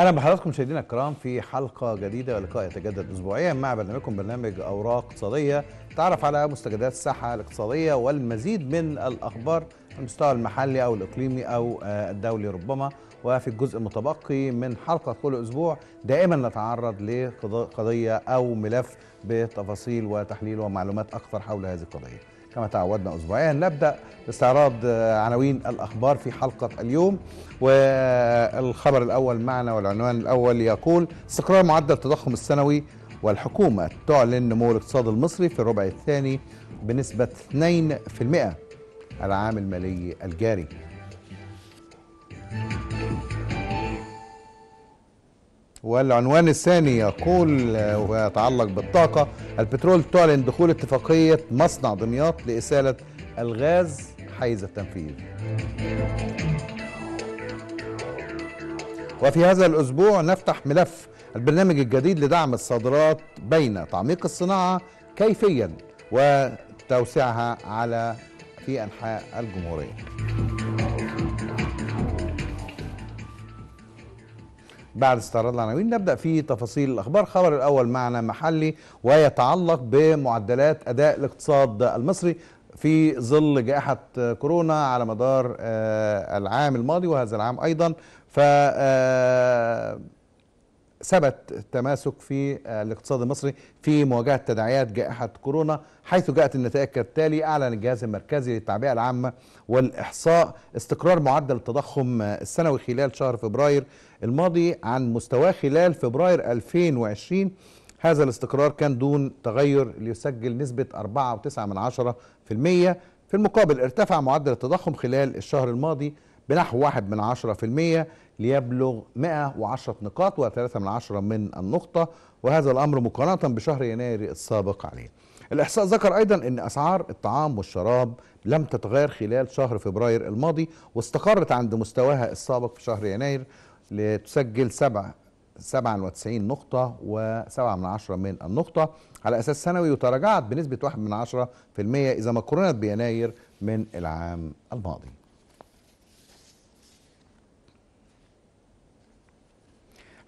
أهلا بحضراتكم مشاهدينا الكرام في حلقة جديدة ولقاء يتجدد اسبوعيا. مع برنامجكم برنامج أوراق اقتصادية. تعرف على مستجدات الساحة الاقتصادية والمزيد من الأخبار على المستوى المحلي أو الإقليمي أو آه، الدولي ربما. وفي الجزء المتبقي من حلقة كل أسبوع دائما نتعرض لقضيه أو ملف بتفاصيل وتحليل ومعلومات أكثر حول هذه القضية. كما تعودنا اسبوعيا نبدأ باستعراض آه، عناوين الأخبار في حلقة اليوم. والخبر الأول معنا والعنوان الأول يقول استقرار معدل التضخم السنوي والحكومة تعلن نمو الاقتصاد المصري في الربع الثاني بنسبة 2% العام المالي الجاري. والعنوان الثاني يقول ويتعلق بالطاقة البترول تعلن دخول اتفاقية مصنع دمياط لإسالة الغاز حيز التنفيذ. وفي هذا الأسبوع نفتح ملف البرنامج الجديد لدعم الصادرات بين تعميق الصناعة كيفيا وتوسيعها على في أنحاء الجمهورية. بعد استعراض العناوين نبدأ في تفاصيل الأخبار. الخبر الأول معنا محلي ويتعلق بمعدلات أداء الاقتصاد المصري في ظل جائحة كورونا على مدار آه، العام الماضي وهذا العام أيضا. ف آه، ثبت التماسك في الاقتصاد المصري في مواجهة تداعيات جائحة كورونا حيث جاءت النتائج كالتالي أعلن الجهاز المركزي للتعبئة العامة والإحصاء استقرار معدل التضخم السنوي خلال شهر فبراير الماضي عن مستواه خلال فبراير 2020 هذا الاستقرار كان دون تغير ليسجل نسبة 4.9% في المقابل ارتفع معدل التضخم خلال الشهر الماضي بنحو 1 من 10% ليبلغ 110 نقاط و3 من عشرة من النقطة وهذا الأمر مقارنة بشهر يناير السابق عليه. الإحصاء ذكر أيضا أن أسعار الطعام والشراب لم تتغير خلال شهر فبراير الماضي واستقرت عند مستواها السابق في شهر يناير لتسجل 7 97 نقطة و7 من عشرة من النقطة. على أساس سنوي وتراجعت بنسبة 1 من عشرة في المية إذا ما قارنت بيناير من العام الماضي.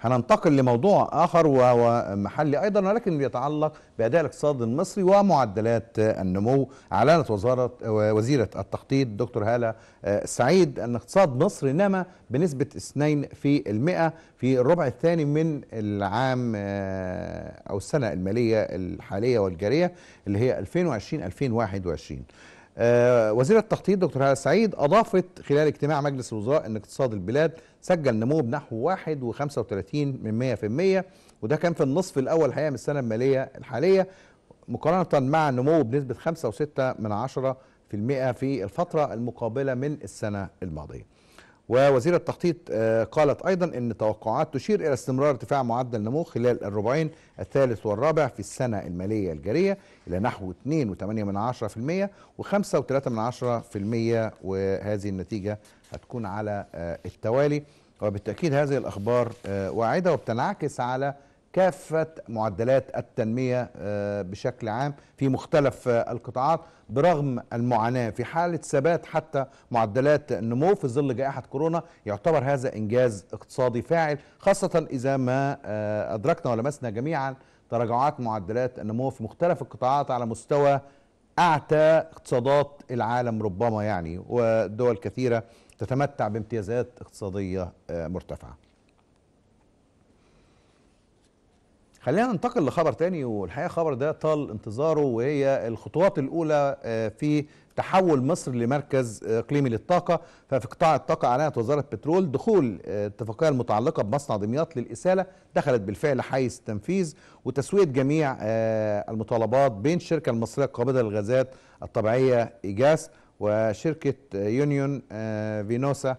هننتقل لموضوع آخر وهو محلي أيضا ولكن بيتعلق بأداء الاقتصاد المصري ومعدلات النمو. أعلنت وزاره وزيرة التخطيط دكتور هالة السعيد أن اقتصاد مصر نما بنسبة 2 في المئة في الربع الثاني من العام أو السنة المالية الحالية والجارية اللي هي 2020 2021 آه، وزير التخطيط دكتور هاله السعيد أضافت خلال اجتماع مجلس الوزراء إن اقتصاد البلاد سجل نمو بنحو 1.35 من 100% وده كان في النصف الأول الحقيقة من السنة المالية الحالية مقارنة مع نمو بنسبة 5.6 من 10% في الفترة المقابلة من السنة الماضية. ووزير التخطيط آه، قالت أيضا إن توقعات تشير إلى استمرار ارتفاع معدل النمو خلال الربعين الثالث والرابع في السنة المالية الجارية إلى نحو 2.8 من 10% و5.3 من 10% وهذه النتيجة هتكون على آه، التوالي. وبالتأكيد هذه الأخبار آه، واعدة وبتنعكس على كافة معدلات التنمية آه، بشكل عام في مختلف آه، القطاعات برغم المعاناة. في حالة ثبات حتى معدلات النمو في ظل جائحة كورونا يعتبر هذا إنجاز اقتصادي فاعل خاصة إذا ما آه، أدركنا ولمسنا جميعا تراجعات معدلات النمو في مختلف القطاعات على مستوى أعتى اقتصادات العالم ربما يعني ودول كثيرة تتمتع بامتيازات اقتصادية مرتفعة. خلينا ننتقل لخبر تاني والحقيقة الخبر ده طال انتظاره وهي الخطوات الأولى آه، في تحول مصر لمركز آه، إقليمي للطاقة. ففي قطاع الطاقة أعلنت وزارة بترول دخول آه، اتفاقية المتعلقة بمصنع دمياط للإسالة دخلت بالفعل حيز التنفيذ وتسوية جميع المطالبات بين الشركة المصرية القابضه للغازات الطبيعية ايجاس وشركة يونيون فينوسا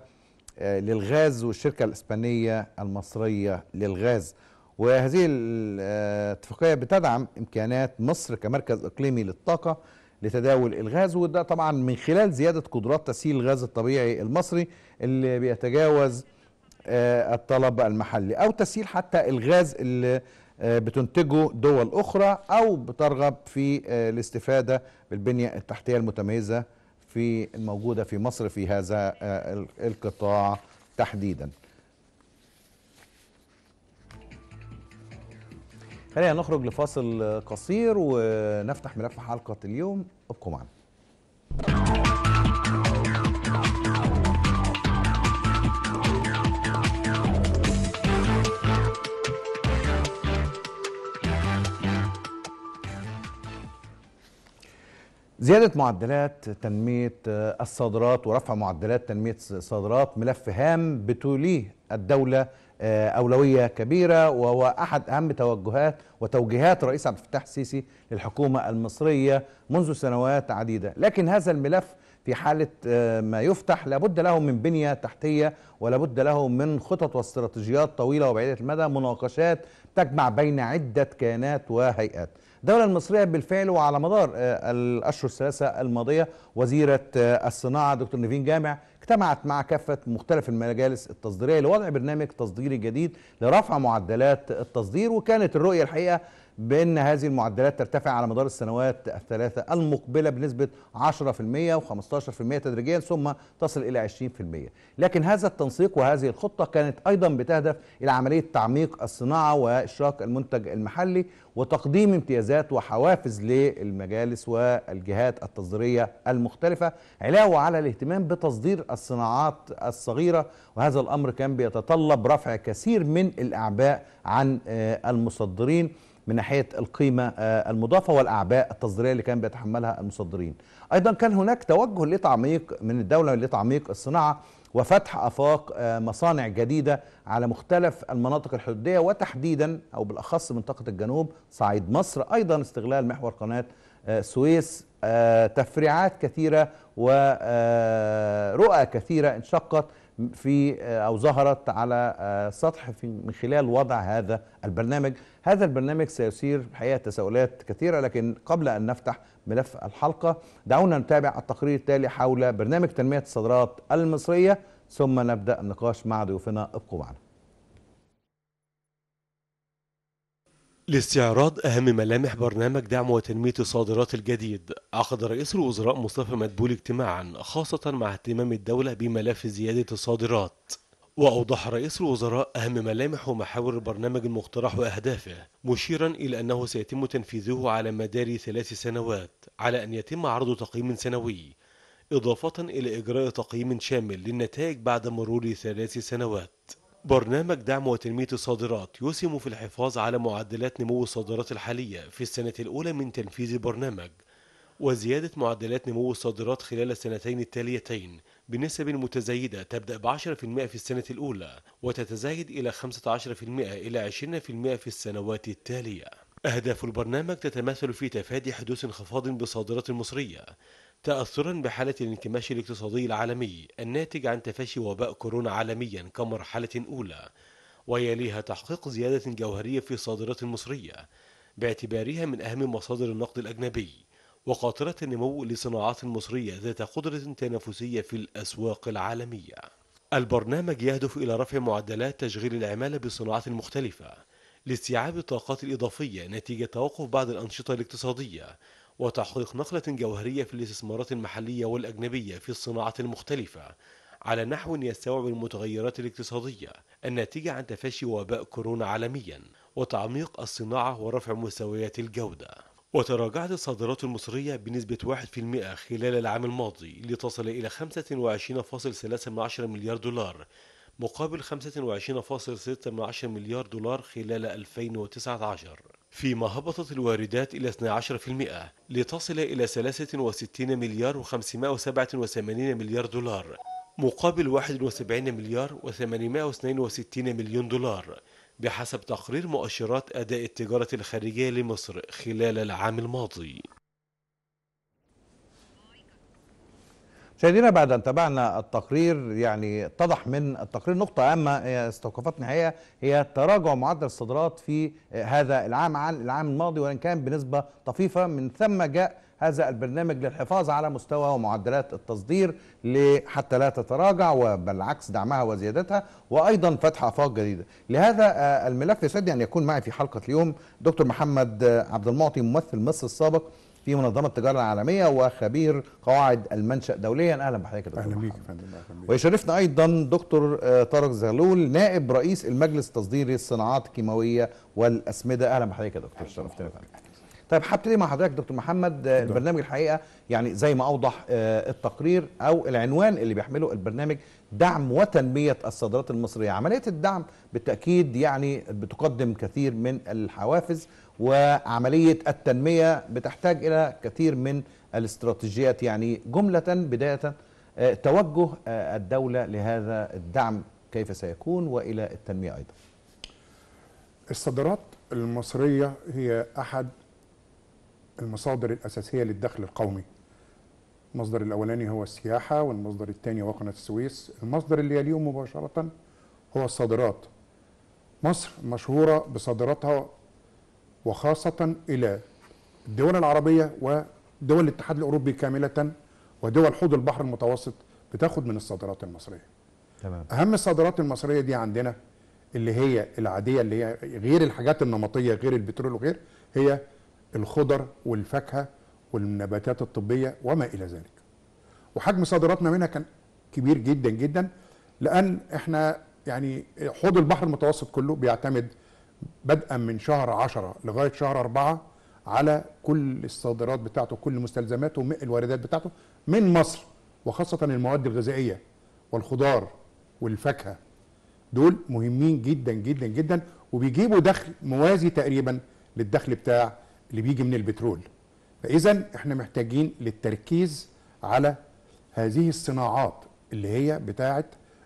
للغاز والشركة الإسبانية المصرية للغاز. وهذه الاتفاقيه بتدعم امكانات مصر كمركز إقليمي للطاقة لتداول الغاز وده طبعا من خلال زيادة قدرات تسييل الغاز الطبيعي المصري اللي بيتجاوز آه، الطلب المحلي أو تسييل حتى الغاز اللي آه، بتنتجه دول أخرى أو بترغب في آه، الاستفادة بالبنية التحتية المتميزة في الموجودة في مصر في هذا القطاع تحديدا. خلينا نخرج لفاصل قصير ونفتح ملف حلقة اليوم. ابقوا معنا. زيادة معدلات تنمية الصادرات ورفع معدلات تنمية الصادرات ملف هام بتوليه الدولة أولوية كبيرة وهو أحد أهم توجهات وتوجيهات الرئيس عبد الفتاح السيسي للحكومة المصرية منذ سنوات عديدة. لكن هذا الملف في حالة ما يفتح لابد له من بنية تحتية ولابد له من خطط واستراتيجيات طويلة وبعيدة المدى مناقشات تجمع بين عدة كيانات وهيئات. الدولة المصرية بالفعل وعلى مدار الأشهر الثلاثة الماضية وزيرة الصناعة دكتور نيفين جامع اجتمعت مع كافة مختلف المجالس التصديرية لوضع برنامج تصديري جديد لرفع معدلات التصدير وكانت الرؤية الحقيقة بأن هذه المعدلات ترتفع على مدار السنوات الثلاثة المقبلة بنسبة 10% و15% تدريجيا ثم تصل إلى 20% لكن هذا التنسيق وهذه الخطة كانت أيضا بتهدف إلى عملية تعميق الصناعة وإشراك المنتج المحلي وتقديم امتيازات وحوافز للمجالس والجهات التصديرية المختلفة علاوة على الاهتمام بتصدير الصناعات الصغيرة. وهذا الأمر كان بيتطلب رفع كثير من الأعباء عن المصدرين. من ناحية القيمة المضافة والأعباء التصديرية اللي كان بيتحملها المصدرين. أيضا كان هناك توجه لتعميق من الدولة لتعميق الصناعة وفتح أفاق مصانع جديدة على مختلف المناطق الحدودية وتحديدا أو بالأخص منطقة الجنوب صعيد مصر أيضا استغلال محور قناة السويس تفريعات كثيرة ورؤى كثيرة انشقت في أو ظهرت على سطح في من خلال وضع هذا البرنامج. هذا البرنامج سيثير الحقيقة تساؤلات كثيرة لكن قبل أن نفتح ملف الحلقة دعونا نتابع التقرير التالي حول برنامج تنمية الصادرات المصرية. ثم نبدأ النقاش مع ضيوفنا ابقوا معنا. لاستعراض أهم ملامح برنامج دعم وتنمية الصادرات الجديد. عقد رئيس الوزراء مصطفى مدبول اجتماعا خاصة مع اهتمام الدولة بملف زيادة الصادرات. وأوضح رئيس الوزراء أهم ملامح ومحاور البرنامج المقترح وأهدافه مشيرا إلى أنه سيتم تنفيذه على مدار ثلاث سنوات على أن يتم عرض تقييم سنوي إضافة إلى إجراء تقييم شامل للنتائج بعد مرور ثلاث سنوات. برنامج دعم وتنمية الصادرات يسهم في الحفاظ على معدلات نمو الصادرات الحالية في السنة الأولى من تنفيذ البرنامج وزيادة معدلات نمو الصادرات خلال السنتين التاليتين بنسب متزايدة تبدأ ب 10% في السنة الأولى وتتزايد إلى 15% إلى 20% في السنوات التالية. أهداف البرنامج تتمثل في تفادي حدوث انخفاض بالصادرات المصرية تأثرا بحالة الانكماش الاقتصادي العالمي الناتج عن تفشي وباء كورونا عالميا كمرحلة أولى ويليها تحقيق زيادة جوهرية في الصادرات المصرية باعتبارها من أهم مصادر النقد الأجنبي وقاطرة النمو لصناعات مصرية ذات قدرة تنافسية في الأسواق العالمية. البرنامج يهدف إلى رفع معدلات تشغيل العمالة بالصناعات المختلفة لاستيعاب الطاقات الإضافية نتيجة توقف بعض الأنشطة الاقتصادية وتحقيق نقلة جوهرية في الاستثمارات المحلية والأجنبية في الصناعات المختلفة على نحو يستوعب المتغيرات الاقتصادية الناتجة عن تفشي وباء كورونا عالميا وتعميق الصناعة ورفع مستويات الجودة. وتراجعت الصادرات المصرية بنسبة 1% خلال العام الماضي لتصل إلى 25.3 مليار دولار مقابل 25.6 مليار دولار خلال 2019 فيما هبطت الواردات إلى 12% لتصل إلى 63 مليار و587 مليار دولار مقابل 71 مليار و862 مليون دولار بحسب تقرير مؤشرات أداء التجارة الخارجية لمصر خلال العام الماضي. مشاهدينا بعد أن تابعنا التقرير يعني اتضح من التقرير نقطة هامة استوقفتني هي هي تراجع معدل الصادرات في هذا العام عن العام الماضي وإن كان بنسبة طفيفة من ثم جاء هذا البرنامج للحفاظ على مستوى ومعدلات التصدير حتى لا تتراجع وبالعكس دعمها وزيادتها وأيضا فتح آفاق جديدة. لهذا الملف يسعدني أن يكون معي في حلقة اليوم دكتور محمد عبد المعطي ممثل مصر السابق في منظمة التجارة العالمية وخبير قواعد المنشأ دوليا. أهلا بحضرتك يا دكتور أهلا. بيك يا فندم ويشرفنا أيضا دكتور آه، طارق زغلول نائب رئيس المجلس التصديري الصناعات الكيماوية والأسمدة. أهلا بحضرتك يا دكتور شرفتنا. طيب هبتدي مع حضرتك دكتور محمد آه، البرنامج الحقيقة يعني زي ما أوضح آه، التقرير أو العنوان اللي بيحمله البرنامج دعم وتنمية الصادرات المصرية. عملية الدعم بالتأكيد يعني بتقدم كثير من الحوافز وعملية التنمية بتحتاج إلى كثير من الاستراتيجيات. يعني جملة بداية آه، توجه آه، الدولة لهذا الدعم كيف سيكون وإلى التنمية أيضا. الصادرات المصرية هي أحد المصادر الأساسية للدخل القومي. المصدر الأولاني هو السياحة والمصدر الثاني هو قناة السويس. المصدر اللي يليه مباشرة هو الصادرات مصر مشهورة بصادراتها وخاصة إلى الدول العربية ودول الاتحاد الأوروبي كاملة ودول حوض البحر المتوسط بتاخد من الصادرات المصرية. تمام. أهم الصادرات المصرية دي عندنا اللي هي العادية اللي هي غير الحاجات النمطية غير البترول وغير هي الخضر والفاكهة والنباتات الطبية وما إلى ذلك. وحجم صادراتنا منها كان كبير جدا جدا لأن إحنا يعني حوض البحر المتوسط كله بيعتمد بدءا من شهر عشرة لغاية شهر أربعة على كل الصادرات بتاعته كل مستلزماته الواردات بتاعته من مصر وخاصة المواد الغذائية والخضار والفاكهة. دول مهمين جدا جدا جدا وبيجيبوا دخل موازي تقريبا للدخل بتاع اللي بيجي من البترول. فإذا إحنا محتاجين للتركيز على هذه الصناعات اللي هي بتاعه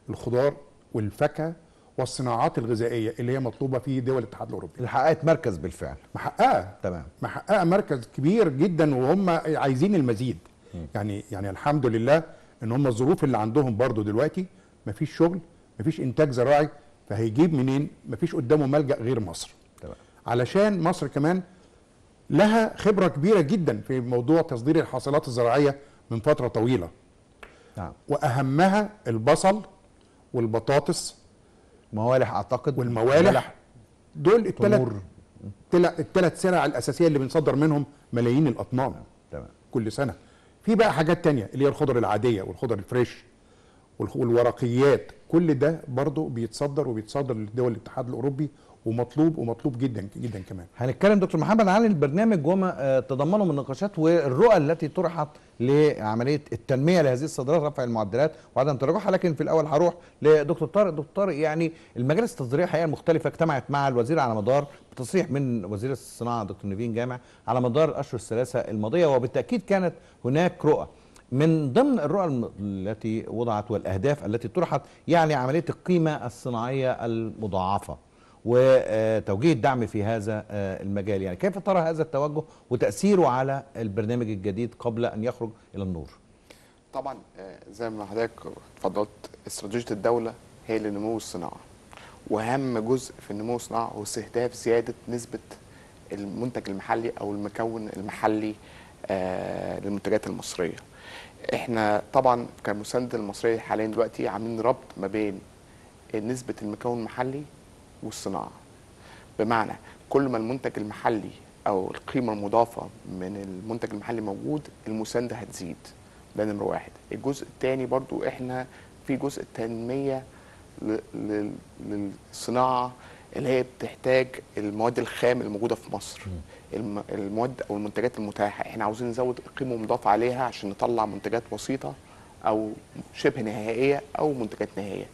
الخضار والفاكهة والصناعات الغذائية اللي هي مطلوبة في دول الاتحاد الأوروبي. اللي حققت مركز بالفعل. محققة. تمام. محققة مركز كبير جدا وهم عايزين المزيد. يعني يعني الحمد لله إن هم الظروف اللي عندهم برضو دلوقتي مفيش شغل مفيش إنتاج زراعي فهيجيب منين؟ مفيش قدامه ملجأ غير مصر. تمام. علشان مصر كمان لها خبرة كبيرة جدا في موضوع تصدير الحاصلات الزراعية من فترة طويلة. نعم. وأهمها البصل والبطاطس. موالح أعتقد. والموالح. دول الثلاث. الثلاث سلع الأساسية اللي بنصدر منهم ملايين الأطنان تمام. كل سنة. في بقى حاجات تانية اللي هي الخضر العادية والخضر الفريش والورقيات. كل ده برضه بيتصدر وبيتصدر لدول الاتحاد الأوروبي ومطلوب ومطلوب جدا جدا كمان. هنتكلم دكتور محمد عن البرنامج وما آه، تضمنه من نقاشات والرؤى التي طرحت لعملية التنمية لهذه الصادرات رفع المعدلات وعدم تراجعها. لكن في الأول هروح لدكتور طارق. دكتور طارق يعني المجالس التصديريه الحقيقة المختلفه اجتمعت مع الوزير على مدار بتصريح من وزير الصناعة دكتور نيفين جامع على مدار الاشهر الثلاثة الماضية وبالتأكيد كانت هناك رؤى. من ضمن الرؤى التي وضعت والأهداف التي طرحت يعني عملية القيمة الصناعية المضاعفة. وتوجيه الدعم في هذا آه، المجال. يعني كيف ترى هذا التوجه وتأثيره على البرنامج الجديد قبل أن يخرج إلى النور؟ طبعا آه، زي ما حضرتك اتفضلت استراتيجية الدولة هي لنمو الصناعة. وأهم جزء في النمو الصناعة هو استهداف زيادة نسبة المنتج المحلي أو المكون المحلي آه، للمنتجات المصرية. إحنا طبعا كمسانده المصرية حاليا دلوقتي عاملين ربط ما بين نسبة المكون المحلي والصناعة. بمعنى كل ما المنتج المحلي أو القيمة المضافة من المنتج المحلي موجود المساندة هتزيد. ده نمرة واحد. الجزء الثاني برضو إحنا في جزء تنمية للصناعة اللي هي بتحتاج المواد الخام الموجوده في مصر. الم- المواد أو المنتجات المتاحة. إحنا عاوزين نزود القيمه المضافه عليها عشان نطلع منتجات بسيطة أو شبه نهائية أو منتجات نهائية.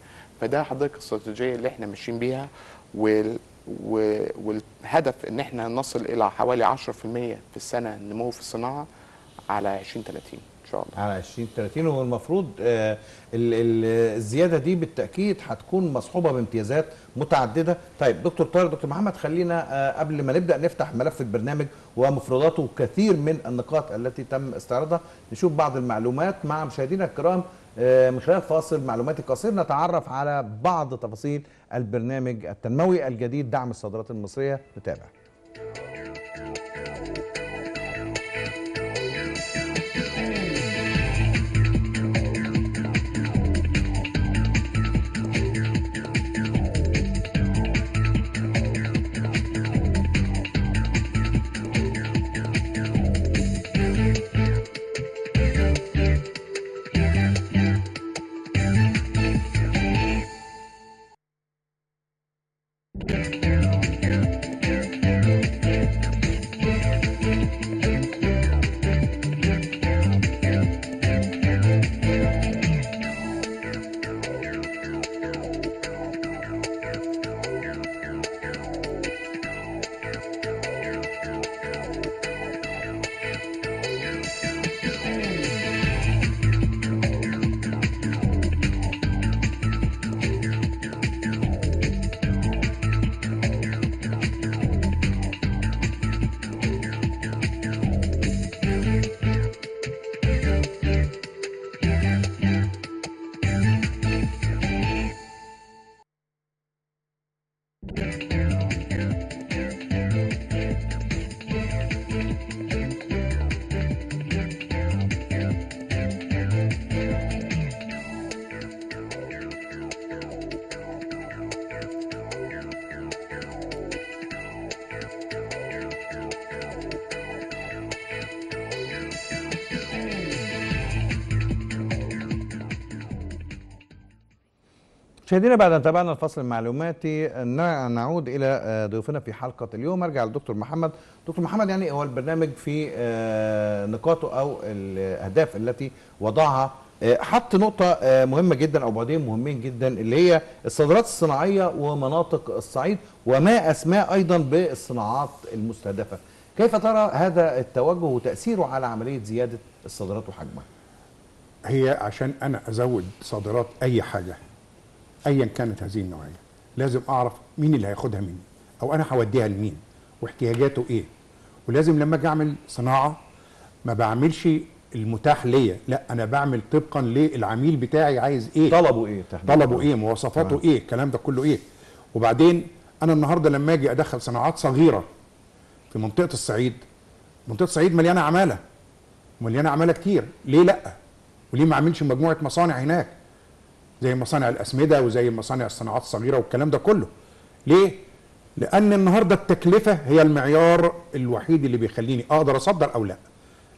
فده حضرتك الاستراتيجيه اللي إحنا ماشيين بيها وال والهدف إن إحنا نصل إلى حوالي 10% في السنة نمو في الصناعة على 2030 إن شاء الله. على 2030 والمفروض آه، ال- ال- الزيادة دي بالتأكيد هتكون مصحوبة بامتيازات متعددة. طيب دكتور طارق دكتور محمد خلينا آه، قبل ما نبدأ نفتح ملف البرنامج ومفرداته وكثير من النقاط التي تم استعراضها نشوف بعض المعلومات مع مشاهدينا الكرام من خلال فاصل معلوماتي قصير نتعرف على بعض تفاصيل البرنامج التنموي الجديد دعم الصادرات المصرية. نتابع. مشاهدينا بعد أن تابعنا الفصل المعلوماتي نعود إلى آه، ضيوفنا في حلقة اليوم. أرجع للدكتور محمد. دكتور محمد يعني هو البرنامج في آه، نقاطه أو الأهداف التي وضعها. آه، حط نقطة مهمة جدا أو بعدين مهمين جدا اللي هي الصادرات الصناعية ومناطق الصعيد وما أسماء أيضا بالصناعات المستهدفة. كيف ترى هذا التوجه وتأثيره على عملية زيادة الصادرات وحجمها؟ هي عشان أنا أزود صادرات أي حاجة. ايا كانت هذه النوعية. لازم أعرف مين اللي هياخدها مني أو أنا هوديها لمين واحتياجاته إيه. ولازم لما أجي أعمل صناعة ما بعملش المتاح ليا لا أنا بعمل طبقا للعميل بتاعي عايز إيه. طلبوا إيه تحديدا؟ طلبه إيه مواصفاته تمام. إيه الكلام ده كله إيه. وبعدين أنا النهارده لما أجي أدخل صناعات صغيرة في منطقة الصعيد منطقة الصعيد مليانة عمالة مليانة عمالة كتير ليه لأ؟ وليه ما أعملش مجموعة مصانع هناك؟ زي مصانع الأسمدة وزي مصانع الصناعات الصغيرة والكلام ده كله. ليه؟ لأن النهارده التكلفة هي المعيار الوحيد اللي بيخليني أقدر أصدر أو لأ.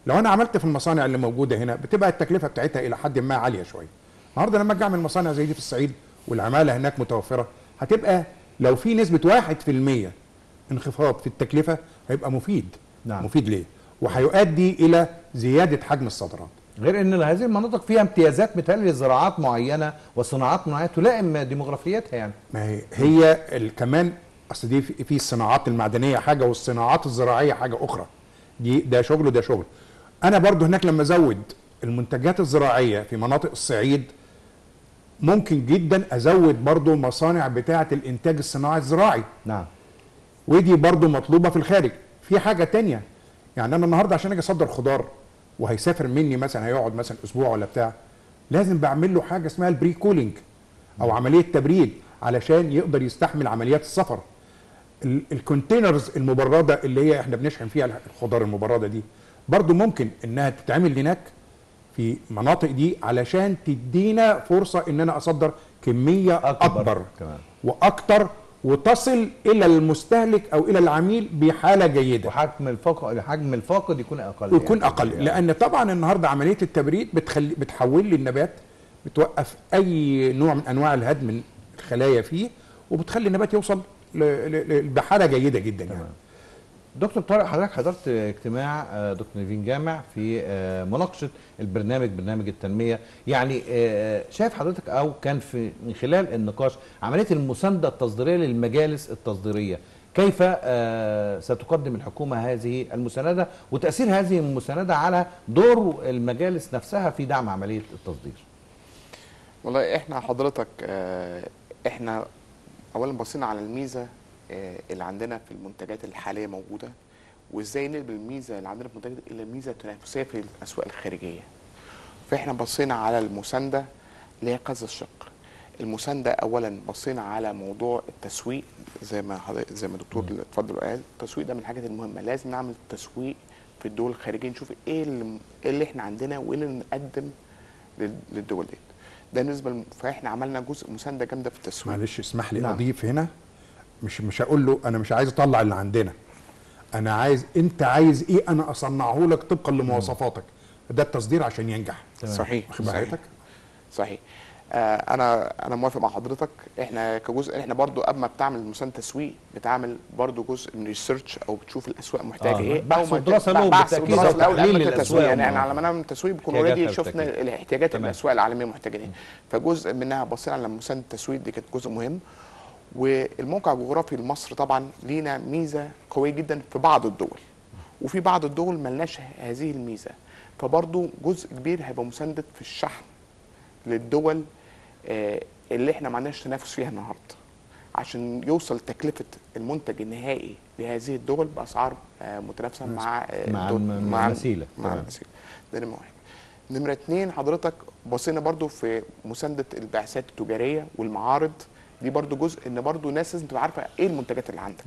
لو أنا عملت في المصانع اللي موجودة هنا بتبقى التكلفة بتاعتها إلى حد ما عالية شوية. النهارده لما أجي أعمل مصانع زي دي في الصعيد والعمالة هناك متوفرة هتبقى لو في نسبة 1% انخفاض في التكلفة هيبقى مفيد. نعم. مفيد ليه؟ وهيؤدي إلى زيادة حجم الصادرات. غير إن هذه المناطق فيها امتيازات مثال لزراعات معينة وصناعات معينة تلائم ديموغرافيتها يعني. ما هي هي كمان أصل دي في في الصناعات المعدنية حاجة والصناعات الزراعية حاجة أخرى. دي ده شغل وده شغل. أنا برضو هناك لما أزود المنتجات الزراعية في مناطق الصعيد ممكن جدا أزود برضو مصانع بتاعة الإنتاج الصناعي الزراعي. نعم. ودي برضو مطلوبة في الخارج. في حاجة تانية. يعني أنا النهارده عشان أجي أصدر خضار وهيسافر مني مثلا هيقعد مثلا أسبوع ولا بتاع لازم بعمل له حاجة اسمها ال pre-cooling أو عملية تبريد علشان يقدر يستحمل عمليات السفر ال- containers المبردة اللي هي إحنا بنشحن فيها الخضار المبردة دي برضو ممكن إنها تتعمل هناك في مناطق دي علشان تدينا فرصة إن أنا أصدر كمية أكبر, أكبر كمان. وأكتر وتصل إلى المستهلك أو إلى العميل بحالة جيدة وحجم الفاقد حجم الفاقد يكون أقل ويكون يعني. أقل يعني. لأن طبعا النهارده عملية التبريد بتخلي بتحول لي النبات بتوقف أي نوع من أنواع الهدم الخلايا فيه وبتخلي النبات يوصل بحالة جيدة جدا يعني دكتور طارق حضرتك حضرت اجتماع آه، دكتور نيفين جامع في آه، مناقشة البرنامج برنامج التنمية. يعني آه، شايف حضرتك أو كان في من خلال النقاش عملية المساندة التصديرية للمجالس التصديرية كيف آه، ستقدم الحكومة هذه المساندة وتأثير هذه المساندة على دور المجالس نفسها في دعم عملية التصدير؟ والله إحنا حضرتك آه، إحنا اولا بصينا على الميزة اللي عندنا في المنتجات الحالية موجودة. وازاي نقلب الميزة اللي عندنا في المنتجات إلى ميزة تنافسية في الأسواق الخارجية. فإحنا بصينا على المساندة اللي هي كذا الشق. المساندة اولا بصينا على موضوع التسويق زي ما زي ما الدكتور اتفضل وقال التسويق ده من الحاجات المهمة. لازم نعمل تسويق في الدول الخارجية نشوف إيه اللي, إيه اللي إحنا عندنا وإيه اللي نقدم لل- للدول دي. ده بالنسبة لم- فإحنا عملنا جزء مساندة جامدة في التسويق. معلش اسمح لي نعم. أضيف هنا. مش مش هقول له أنا مش عايز أطلع اللي عندنا. أنا عايز أنت عايز إيه؟ أنا أصنعه لك طبقا لمواصفاتك. ده التصدير عشان ينجح. صحيح واخد صحيح بالك؟ صحيح. آه أنا أنا موافق مع حضرتك. إحنا كجزء إحنا برضو قبل ما بتعمل مسان تسويق بتعمل برضو جزء من research أو بتشوف الأسواق محتاجة آه، إيه. بحث أو ما ودراسة ت- له بحث الأول تحليل قبل التسويق يعني إحنا على ما نعمل تسويق بنكون already شفنا. الاحتياجات. الأسواق العالمية محتاجة إيه. فجزء منها بصينا على مسان التسويق دي كانت جزء مهم. والموقع الجغرافي لمصر طبعا لينا ميزة قوية جدا في بعض الدول. وفي بعض الدول ملناش هذه الميزة. فبرضو جزء كبير هيبقى مساندة في الشحن للدول آه، اللي إحنا ما عندناش تنافس فيها النهارده. عشان يوصل تكلفة المنتج النهائي لهذه الدول بأسعار آه، متنافسة مع مع الم- مع. المثيله ده نمرة واحد. نمرة اتنين حضرتك بصينا برضو في مساندة البعثات التجارية والمعارض. دي برضو جزء إن برضو الناس لازم تبقى عارفة إيه المنتجات اللي عندك.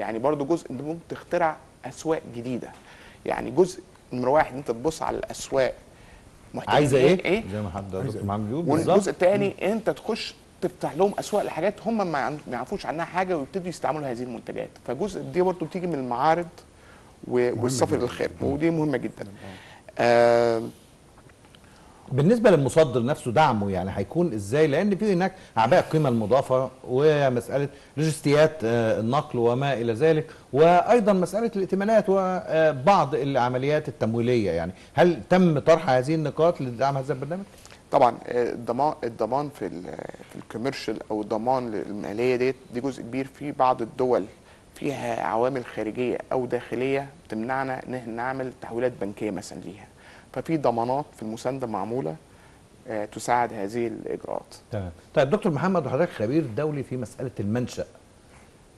يعني برضو جزء انت ممكن تخترع أسواق جديدة. يعني جزء نمرة واحد أنت تبص على الأسواق محتاجين عايزة إيه؟ إيه؟ زي ما حد دكتور إيه؟ محمد بيقول والجزء الثاني أنت تخش تفتح لهم أسواق لحاجات هم ما يعرفوش عنها حاجة ويبتدوا يستعملوا هذه المنتجات. فجزء دي برضه بتيجي من المعارض والسفر. للخارج ودي مهمة جدا. آه بالنسبة للمصدر نفسه دعمه يعني هيكون إزاي؟ لأن في هناك أعباء القيمة المضافة ومسألة لوجستيات آه، النقل وما إلى ذلك وأيضا مسألة الائتمانات وبعض العمليات التمويلية يعني. هل تم طرح هذه النقاط لدعم هذا البرنامج؟ طبعا آه، الضمان الضمان في في الكوميرشال أو الضمان الماليه ديت دي جزء كبير في بعض الدول فيها عوامل خارجية أو داخلية بتمنعنا إن نعمل تحويلات بنكية مثلا ليها. ففي ضمانات في المساندة معموله آه، تساعد هذه الإجراءات. تمام. طيب دكتور محمد وحضرتك خبير دولي في مسألة المنشأ.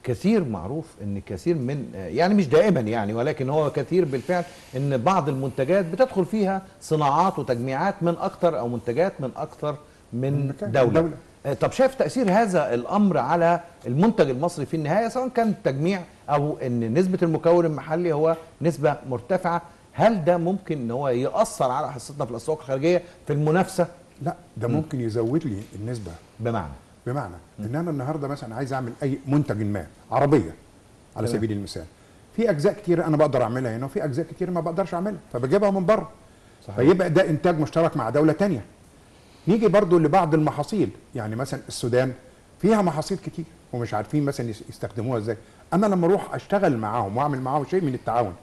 كثير معروف إن كثير من يعني مش دائما يعني ولكن هو كثير بالفعل إن بعض المنتجات بتدخل فيها صناعات وتجميعات من أكثر أو منتجات من أكثر من دولة, دولة. آه، طب شايف تأثير هذا الأمر على المنتج المصري في النهاية سواء كان تجميع أو إن نسبة المكون المحلي هو نسبة مرتفعة هل ده ممكن إن هو يأثر على حصتنا في الأسواق الخارجية في المنافسة؟ لا ده ممكن يزود لي النسبة. بمعنى؟ بمعنى ان أنا النهارده مثلا عايز أعمل أي منتج ما عربية على. سبيل المثال. في أجزاء كتير أنا بقدر أعملها هنا وفي أجزاء كتير ما بقدرش أعملها فبجيبها من بره. صحيح. فيبقى ده إنتاج مشترك مع دولة تانية. نيجي برضو لبعض المحاصيل. يعني مثلا السودان فيها محاصيل كتير ومش عارفين مثلا يس- يستخدموها إزاي. أنا لما أروح أشتغل معاهم وأعمل معاهم شيء من التعاون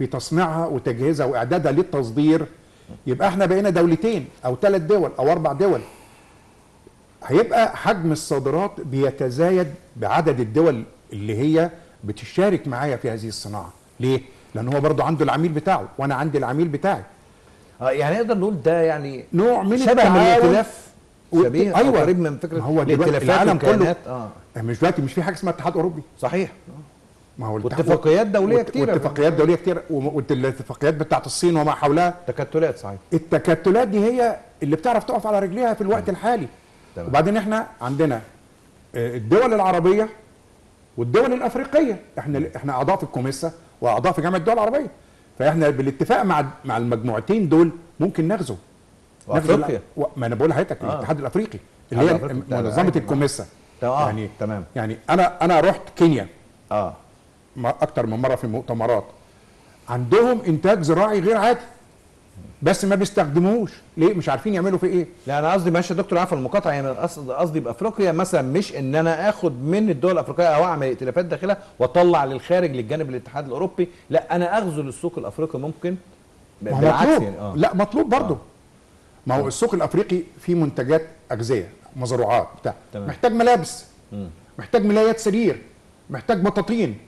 في تصنيعها وتجهيزها وإعدادها للتصدير يبقى إحنا بقينا دولتين أو ثلاث دول أو أربع دول هيبقى حجم الصادرات بيتزايد بعدد الدول اللي هي بتشارك معايا في هذه الصناعة ليه لأن هو برضو عنده العميل بتاعه وأنا عندي العميل بتاعي آه يعني نقدر نقول ده يعني نوع من شبه من. الائتلاف شبيه. أيوة. قريب من فكرة هو العالم كله-. آه مش دلوقتي مش في حاجة اسمها اتحاد أوروبي صحيح ما هو واتفاقيات دولية وات- كتيرة. واتفاقيات دولية كتير والاتفاقيات بتاعت الصين وما حولها. تكتلات صحيح. التكتلات دي هي اللي بتعرف تقف على رجليها في الوقت الحالي. تمام. وبعدين إحنا عندنا آه، الدول العربية والدول الأفريقية. إحنا إحنا أعضاء في الكوميسا وأعضاء في جامعة الدول العربية. فاحنا بالاتفاق مع مع المجموعتين دول ممكن نغزو. و- ما أنا بقول لحضرتك آه. الاتحاد الأفريقي اللي هي منظمة العالم. الكوميسا تمام. آه. يعني تمام. يعني أنا أنا رحت كينيا. آه. أكتر من مرة في مؤتمرات. عندهم إنتاج زراعي غير عادي. بس ما بيستخدموش. ليه؟ مش عارفين يعملوا فيه إيه. لا أنا قصدي ماشي يا دكتور عارف المقاطعة يعني قصد- قصدي بأفريقيا. مثلا مش إن أنا آخد من الدول الأفريقية أو أعمل ائتلافات داخلها وأطلع للخارج للجانب الاتحاد الأوروبي. لا أنا أغزو للسوق الأفريقي ممكن. بالعكس مطلوب. يعني آه. لا مطلوب برضه. آه. ما هو السوق الأفريقي فيه منتجات أغذية مزروعات بتاع. تمام. محتاج ملابس. مم. محتاج ملايات سرير. محتاج بطاطين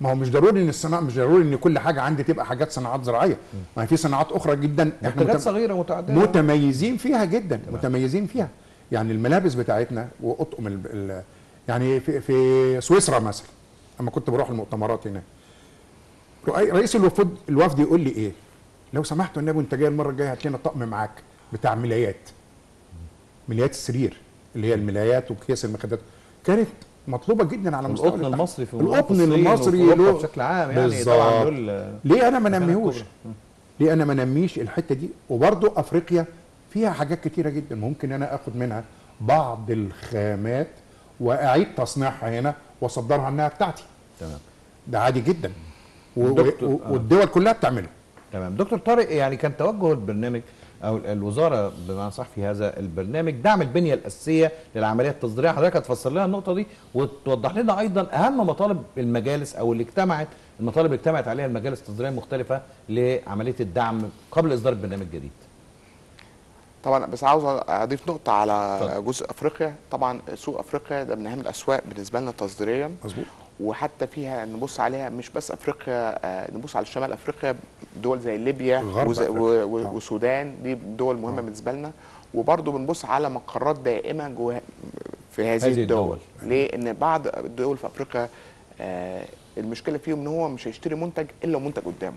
ما هو مش ضروري إن الصناعه مش ضروري إن كل حاجة عندي تبقى حاجات صناعات زراعية. ما في صناعات أخرى جدا إحنا متم- صغيرة متعددة. متميزين فيها جدا متميزين فيها. يعني الملابس بتاعتنا واطقم ال... ال... يعني في في سويسرا مثلا أما كنت بروح المؤتمرات هناك. رئي- رئيس الوفد الوفد يقول لي إيه؟ لو سمحت النبي وانت جاي المرة الجاية هات لنا طقم معاك بتاع ملايات. ملايات السرير اللي هي الملايات وكيس المخدات. كانت مطلوبة جدا على مستوى القطن. المصري في القطن المصري له بشكل عام يعني بالظبط. طبعا دول ليه أنا ما نميهوش. ليه أنا ما نميش الحتة دي وبرضو أفريقيا فيها حاجات كتيرة جدا ممكن أنا آخد منها بعض الخامات وأعيد تصنيعها هنا وأصدرها إنها بتاعتي تمام ده عادي جدا و- و- آه. والدول كلها بتعمله تمام دكتور طارق يعني كان توجه البرنامج أو الوزارة بمعنى صح في هذا البرنامج. دعم البنية الأساسية للعملية التصديرية. حضرتك هتفسر لنا النقطة دي وتوضح لنا أيضا أهم مطالب المجالس أو اللي اجتمعت المطالب اللي اجتمعت عليها المجالس التصديرية المختلفه لعملية الدعم قبل إصدار البرنامج الجديد. طبعا بس عاوز أضيف نقطة على. جزء أفريقيا. طبعا سوق أفريقيا ده من أهم الأسواق بالنسبة لنا تصديريا. مظبوط. وحتى فيها نبص عليها مش بس أفريقيا آه، نبص على شمال أفريقيا دول زي ليبيا غرب وزي أفريقيا. و- و- آه. والسودان دي دول مهمة بالنسبة لنا وبرضه بنبص على مقرات دائمة جوه في هذه, هذه الدول. الدول. ليه؟ ان بعض الدول في أفريقيا آه، المشكلة فيهم إن هو مش هيشتري منتج إلا منتج قدامه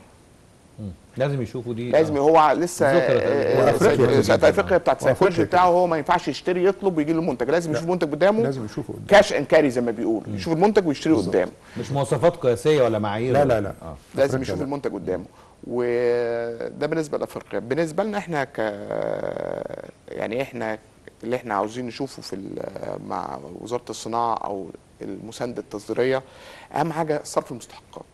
لازم يشوفوا دي. لازم آه. هو لسه. آه، آه، في. أفريقيا بتاعت السايكولوجي بتاعه هو ما ينفعش يشتري يطلب ويجي له المنتج لازم يشوف منتج قدامه. لازم يشوفوا قدام. cash and carry زي ما بيقول يشوف المنتج ويشتريه قدامه. مش مواصفات قياسية ولا معايير. لا لا لا. آه. لازم يشوف لا. المنتج قدامه. وده بالنسبة لأفريقيا. بالنسبة لنا إحنا ك يعني إحنا اللي إحنا عاوزين نشوفه في ال- مع وزارة الصناعة أو المساندة التصديرية أهم حاجة صرف المستحقات.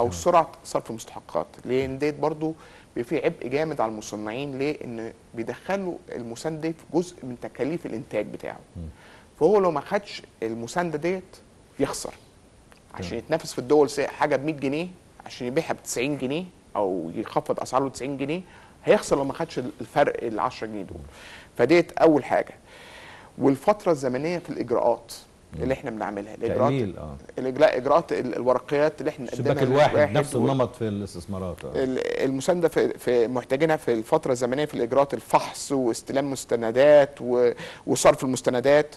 أو سرعة صرف المستحقات. لأن ديت برضو بيبقى في عبء جامد على المصنعين. ليه؟ إن بيدخلوا المسانده في جزء من تكاليف الإنتاج بتاعه. فهو لو ما خدش المسانده ديت يخسر. عشان يتنافس في الدول حاجة ب 100 جنيه عشان يبيعها ب 90 جنيه أو يخفض أسعاره ل 90 جنيه هيخسر لو ما خدش الفرق ال 10 جنيه دول. فديت أول حاجة. والفترة الزمنية في الإجراءات. اللي إحنا بنعملها. الاجراءات تقليل آه. الإجراء اجراءات ال- الورقيات اللي إحنا الشباك الواحد نفس النمط في الاستثمارات آه. ال- المساندة في, في محتاجينها في الفترة الزمنية في الاجراءات الفحص واستلام مستندات وصرف المستندات.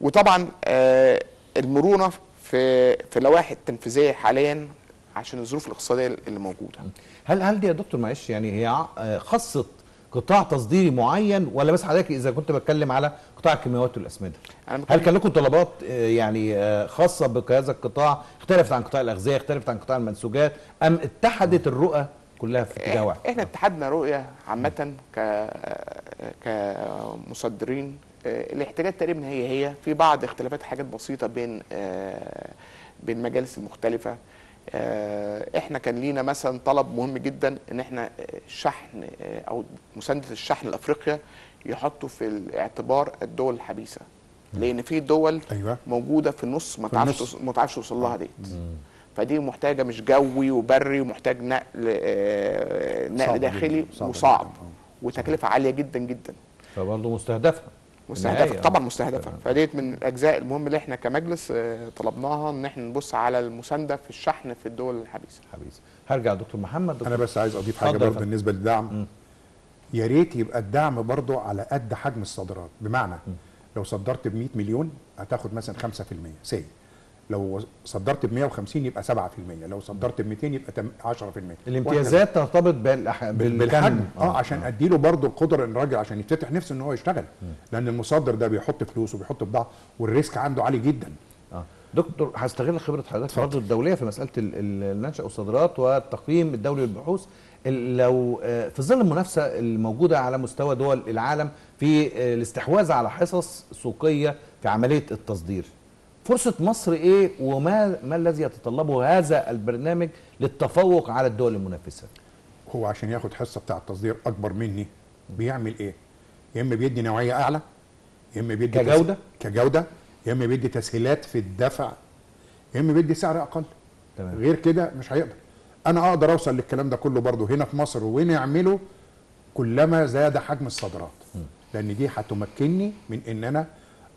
وطبعا آه، المرونة في في اللوائح التنفيذية حاليا عشان الظروف الاقتصادية اللي موجودة. هل هل دي يا دكتور معلش يعني هي آه، خاصه قطاع تصديري معين ولا بس حضرتك إذا كنت بتكلم على قطاع الكيماويات والأسمدة؟ هل كان لكم طلبات آه، يعني آه، خاصة بهذا القطاع؟ اختلفت عن قطاع الأغذية اختلفت عن قطاع المنسوجات أم اتحدت الرؤى كلها في اتجاه واحد؟ إحنا اتحادنا رؤية عامة ك كمصدرين. آه، الاحتياجات تقريبا هي هي. في بعض اختلافات حاجات بسيطة بين بين المجالس المختلفه آه، إحنا كان لينا مثلا طلب مهم جدا إن إحنا آه، الشحن آه، أو مساندة الشحن لأفريقيا يحطوا في الاعتبار الدول الحبيسة. لأن في دول أيوه. موجودة في النص ما تعرفش ما تعرفش توصل لها ديت. فدي محتاجة مش جوي وبري ومحتاج نقل آه، صعب نقل داخلي صعب وصعب جداً، آه. وتكلفة عالية جدا جدا. فبرضه مستهدفه مستهدفة طبعا آه. مستهدفه فديت من الأجزاء المهم اللي إحنا كمجلس آه، طلبناها إن إحنا نبص على المساندة في الشحن في الدول الحبيسه حبيبي هرجع لدكتور محمد. دكتور أنا بس عايز أضيف حاجة برضه. بالنسبة للدعم. يا ريت يبقى الدعم برضه على قد حجم الصادرات. بمعنى لو صدرت ب 100 مليون هتاخد مثلا 5% سي لو صدرت ب 150 يبقى 7% لو صدرت ب 200 يبقى تم- 10% الامتيازات ترتبط بالأح... بال- بالحجم. آه. عشان أديله برضه القدرة إن الراجل عشان يفتتح نفسه إن هو يشتغل. لأن المصدر ده بيحط فلوس وبيحط بضاعة والريسك عنده عالي جدا. آه. دكتور هستغل خبرة حضرتك اتفضل. برضه الدولية في مسألة ال- ال- المنشا والصادرات والتقييم الدولي للبحوث. لو آه، في ظل المنافسة الموجودة على مستوى دول العالم في آه، الاستحواذ على حصص سوقية في عملية التصدير فرصة مصر إيه وما ما الذي يتطلبه هذا البرنامج للتفوق على الدول المنافسة هو عشان ياخد حصة بتاع التصدير أكبر مني بيعمل إيه؟ يا إما بيدي نوعية أعلى يا إما بيدي كجودة؟ تس... كجودة يا إما بيدي تسهيلات في الدفع يا إما بيدي سعر أقل تمام. غير كده مش هيقدر أنا أقدر أوصل للكلام ده كله برضه هنا في مصر ونعمله كلما زاد حجم الصادرات لأن دي هتمكنني من إن أنا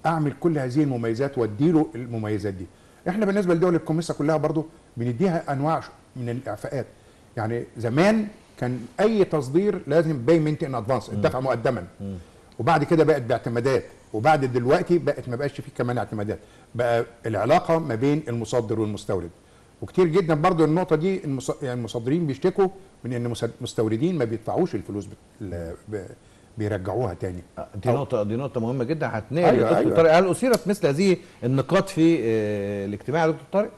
أعمل كل هذه المميزات وأديله المميزات دي. إحنا بالنسبة لدول الكوميسا كلها برضو بنديها أنواع من الإعفاءات. يعني زمان كان أي تصدير لازم payment in advance الدفع مقدما. وبعد كده بقت باعتمادات. وبعد دلوقتي بقت ما بقاش فيه كمان اعتمادات. بقى العلاقة ما بين المصدر والمستورد. وكتير جدا برضو النقطة دي. يعني المصدرين بيشتكوا من إن المستوردين ما بيدفعوش الفلوس. بيرجعوها تاني. آه، دي نقطة دي نقطة مهمة جدا. هتنقل أيوة، دكتور أيوة. طارق. هل أثيرت مثل هذه النقاط في آه، الاجتماع يا دكتور طارق؟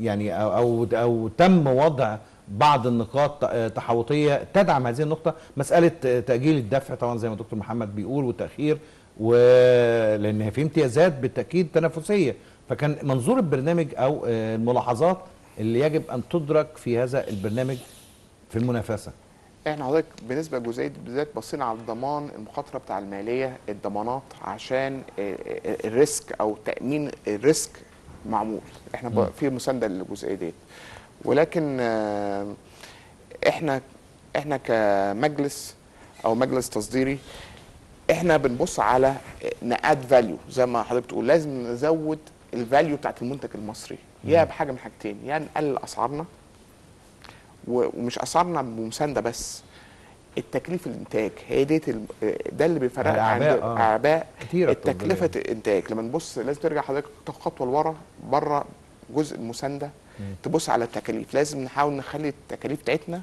يعني أو أو أو تم وضع بعض النقاط آه، تحوطية تدعم هذه النقطة؟ مسألة آه، تأجيل الدفع طبعا زي ما دكتور محمد بيقول والتأخير ولأن في امتيازات بالتأكيد تنافسية. فكان منظور البرنامج أو آه، الملاحظات اللي يجب أن تدرك في هذا البرنامج في المنافسة. إحنا حضرتك بالنسبة للجزئيه دي بالذات بصينا على الضمان المخاطرة بتاع المالية الضمانات عشان ال risk أو تأمين ال risk معمول. إحنا في مساندة للجزئية دي ولكن آه، إحنا إحنا كمجلس أو مجلس تصديري إحنا بنبص على نقطة added value زي ما حضرتك بتقول لازم نزود ال value بتاعت المنتج المصري. يا حاجة من حاجتين يا نقلل أسعارنا ومش أسعارنا بمسانده بس. التكاليف الإنتاج هي ديت الم- ده اللي بيفرق عن الأعباء، آه. أعباء كتيرة التكلفة الإنتاج. لما نبص لازم ترجع حضرتك خطوة لورا بره جزء المسانده تبص على التكاليف. لازم نحاول نخلي التكاليف بتاعتنا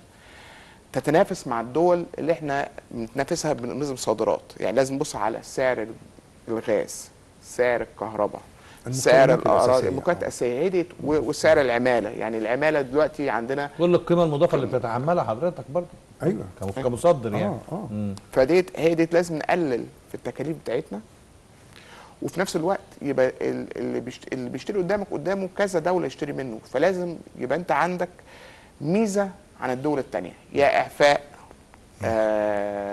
تتنافس مع الدول اللي إحنا بنتنافسها بنظم صادرات. يعني لازم نبص على سعر الغاز سعر الكهرباء سعر الاراضي الأساسية. المكونات الاساسيه هي ديت و- وسعر العمالة. يعني العمالة دلوقتي عندنا كل القيمة المضافة اللي بتتحملها حضرتك برضه. أيوه. كم- كمصدر يعني. آه آه. مم. فديت هي ديت لازم نقلل في التكاليف بتاعتنا. وفي نفس الوقت يبقى ال- اللي بيشت- اللي بيشتري قدامك قدامه كذا دولة يشتري منه. فلازم يبقى أنت عندك ميزة عن الدول التانية. يا إعفاء آه،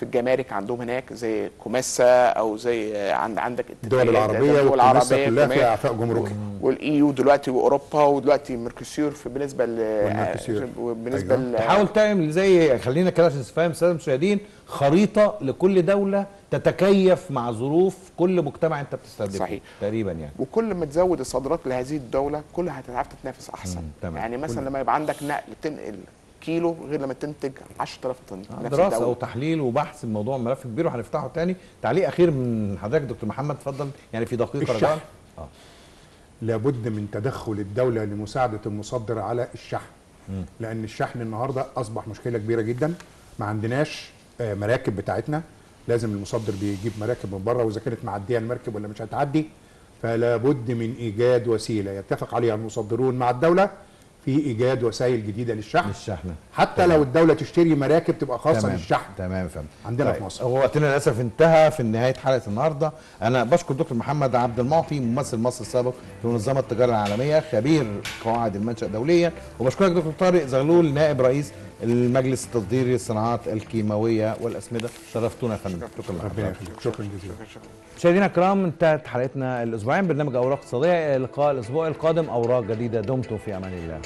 في الجمارك عندهم هناك زي كوميسا أو زي عند عندك الدول العربية الدول والكوميسا العربية كلها. فيها إعفاء جمركي وال EU دلوقتي وأوروبا ودلوقتي ميركوسيور في بالنسبة ل. وبالنسبة أيوة. ل تحاول تعمل زي خلينا كده عشان نفهم السادة المشاهدين خريطة لكل دولة تتكيف مع ظروف كل مجتمع انت بتستهدفه صحيح. تقريبا يعني وكل ما تزود الصادرات لهذه الدولة كل هتعرف تتنافس أحسن تمام. يعني مثلا لما يبقى عندك نقل تنقل كيلو غير لما تنتج 10000 طن. نفس دراسة الدولة. وتحليل وبحث الموضوع ملف كبير. وهنفتحه تاني. تعليق أخير من حضرتك دكتور محمد اتفضل. يعني في دقيقة. رجاء. آه. لابد من تدخل الدولة لمساعدة المصدر على الشحن. لأن الشحن النهاردة أصبح مشكلة كبيرة جدا. ما عندناش آه، مراكب بتاعتنا. لازم المصدر بيجيب مراكب من بره. وإذا كانت معدية المركب ولا مش هتعدي فلا بد من إيجاد وسيلة يتفق عليها المصدرون مع الدولة. في إيجاد وسائل جديدة للشحن. الشحن حتى لو الدولة تشتري مراكب تبقى خاصة تمام. للشحن. تمام فهمت. عندنا طيب. في مصر. هو وقتنا للأسف انتهى في نهاية حلقة النهارده. أنا بشكر دكتور محمد عبد المعطي ممثل مصر السابق في منظمة التجارة العالمية خبير قواعد المنشأ الدوليه وبشكرك دكتور طارق زغلول نائب رئيس المجلس التصديري للصناعات الكيماوية والأسمدة. شرفتونا يا فندم. شكرا. يخليك. شكرا جزيلا. مشاهدينا الكرام انتهت حلقتنا الأسبوعين. برنامج أوراق اقتصادية. إلى اللقاء الأسبوع القادم. أوراق جديدة. دمتم في أمان الله.